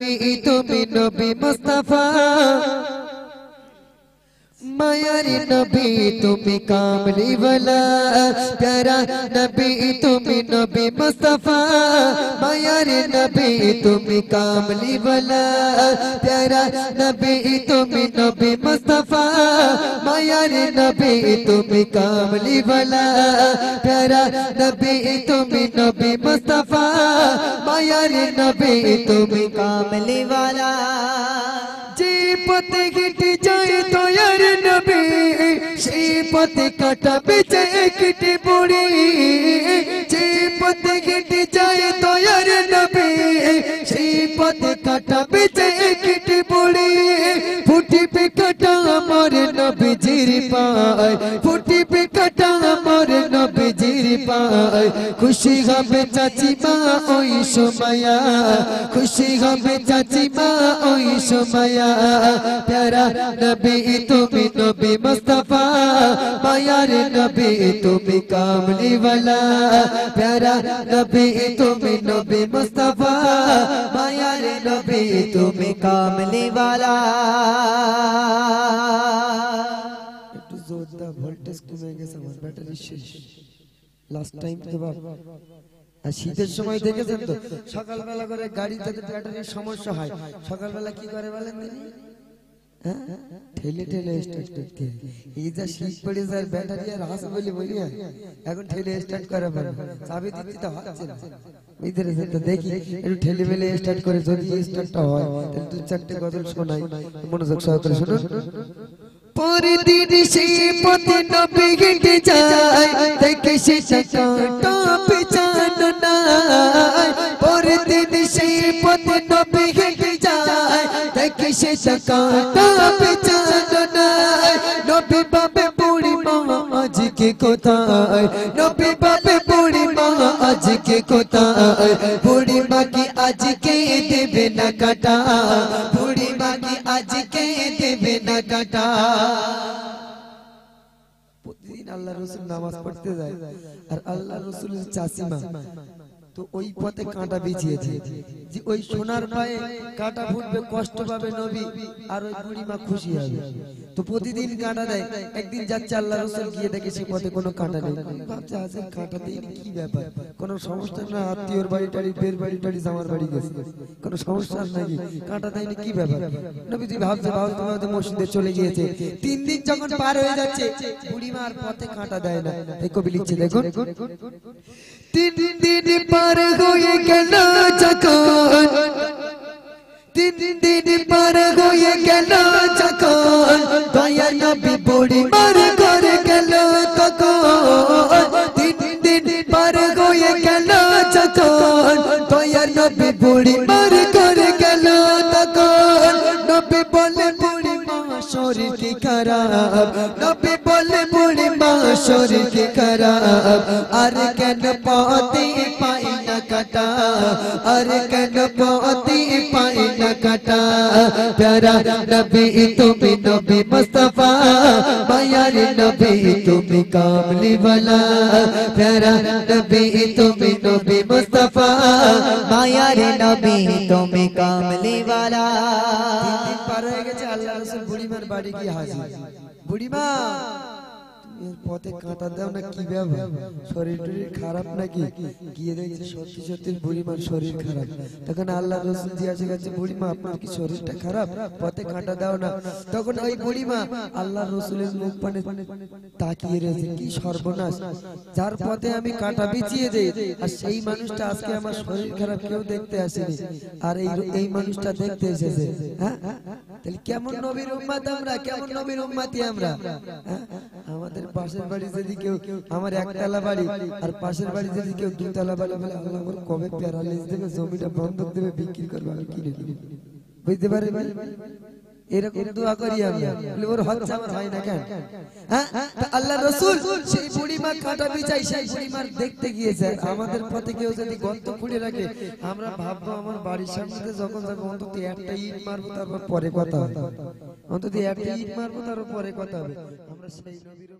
তুমি নবী মুস্তাফা মায়ার নবী তুমি কামলিওয়ালা প্যারা নবী তুমি নবী মুস্তাফা মায়ার নবী তুমি কামলিওয়ালা প্যারা নবী তুমি নবী মুস্তাফা মায়ার নবী তুমি কামলিওয়ালা প্যারা নবী তুমি নবী মুস্তাফা নবী, তুমি কামলি वाला যে পথে হেঁটে যায় তোয়ার নবী সেই পথে কাটাবে যে কেটে পড়ি যে পথে হেঁটে যায় তোয়ার নবী সেই পথে কাটাবে যে কেটে পড়ি ফুটিবে কাটা আমার নবীজির পায় নবীজির खुशी हमें चाची माँ ओसो माया खुशी हमें चाची माँ ओसो माया प्यारा नबी तुम्हें नबी मुस्तफ़ा। मायार नबी तुम्हें कामली वाला। प्यारा नबी तुम्हें नबी मुस्तफ़ा। मायार नबी तुम्हें कामली वाला। লাস্ট টাইম তো বাপ আর শীতের সময় দেখেছেন তো? সকালবেলা করে গাড়িতে ব্যাটারির সমস্যা হয়। সকালবেলা কি করে বলেন দিদি হ্যাঁ? ঠেলে ঠেলে স্টার্ট করতে। এই যা শীত পড়ে যায় ব্যাটারি আর হাস বলি বলি। এখন ঠেলে স্টার্ট করা পারে চাবি দিতে তো হচ্ছে না। বুঝতে পেরেছেন দেখি একটু ঠেলে ফেলে স্টার্ট করে যদি স্টার্টটা হয় তাহলে দু চারটে গজল শোনাই। মনোযোগ সহকারে শুনুন। पूरी दिन से पति न बिगड़ जाए। देख से सकाटा पहचान ना पूरी दिन से पति न बिगड़ जाए। देख से सकाटा पहचान ना नबी बाबे पूरी माँ आज के कोताए। नबी बाबे पूरी माँ आज के कोताए। पूरी माँ की आज के देवे न कटा बूढ़ी माँ কাটা। প্রতিদিন আল্লাহ রসুল নামাজ পড়তে যায়। আর আল্লাহ রসুলের চাষিমা তো ওই পথে কাঁটা বিছিয়েছে যে ওই সোনার পায়ে কাঁটা ফুটবে, কষ্ট পাবে নবী আর ওই বুড়িমা খুশি হবে। তো প্রতিদিন কাঁটা দেয়। একদিন যাচ্ছে আল্লাহ রসুল, গিয়ে দেখে সে পথে কোনো কাঁটা নেই। ভাবছে আছে কাঁটা দেই কি ব্যাপার? কোনো সমস্যা না, আত্মীয়র বাড়ি টাড়ি, বের বাড়ি টাড়ি, জামার বাড়ি গেছে। কোনো সমস্যা নাকি কাঁটা দেয়নি কি ব্যাপার? নবী তুই ভাবছে ভাবতে ভাবতে মসজিদে চলে গিয়েছে। তিন দিন যখন পার হয়ে যাচ্ছে বুড়িমা আর পথে কাঁটা দেয় না। এই কবি লিখছে, দেখুন। তিন দিন পার पर हुए केन चकान। दिन दिन पर हुए केन चकान। दया नबी बोड़ी मर कर केन चकान। दिन दिन पर हुए केन चकान। दया नबी बोड़ी खराब। नबी बोले, बुढ़ी माशोर की खराब। अरे कन पौती पाई न कटा। अर कन पौती প্যারা নবী তুমি নবী মুস্তাফা মায়ার নবী তুমি কামলি वाला প্যারা নবী তুমি নবী মুস্তাফা মায়ার নবী তুমি কামলি वाला তিন দিন পার হয়ে গেছে আল্লাহ রসুল বুড়িমার বাড়ি গিয়ে হাজির বুড়িমা তুমি পথে কাঁটা দাও না কি ব্যাপার শরীর টরীর খারাপ নাকি? গিয়ে দেখছি সত্যি সত্যি বুড়িমার শরীর খারাপ। তখন আল্লাহ রসুল জিজ্ঞাসা করছে, বুড়িমা, আপনার কি শরীরটা খারাপ? পথে কাঁটা দাও না। তখন ওই বুড়িমা আল্লাহ রসুলের মুখ পানে তাকিয়ে রয়েছে, কি সর্বনাশ! যার পথে আমি কাঁটা বিছিয়ে দেই, আর সেই মানুষটা আজকে আমার শরীর খারাপ কেউ দেখতে আসেনি। আর এই এই মানুষটা দেখতে এসেছে। হ্যাঁ? তাহলে কেমন নবীর উম্মাত আমরা? কেমন নবীর উম্মাতি আমরা? হ্যাঁ? আমাদের পাশের বাড়ি যদি কেউ, আমার একতলা বাড়ি, আর পাশের বাড়ি যদি কেউ দুতলা বাড়ি বলে, আল্লাহ আমার কবে প্যারালিস দেবে, জমিটা বন্ধক দেবে, বিক্রি করবে, আমি কিনে নেব বুঝতে পারেন এরকম দোয়া করি আমি। বলে ওর হচ্ছে আমার হয় না কেন? হ্যাঁ? আল্লাহ রসুল সেই বুড়িমা কাঁটা চাই সেই বুড়িমার দেখতে গিয়েছে। আমাদের পথে কেউ যদি গন্ত খুঁড়ে রাখে আমরা ভাববো আমার বাড়ির সামনে যখন যাব অন্তত একটা ইট মারবো তারপর পরে কথা হবে। অন্তত একটা ইট মারবো তারপর পরে কথা হবে। আমরা সেই নবীর